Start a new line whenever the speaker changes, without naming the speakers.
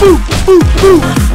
boo, boo, boo.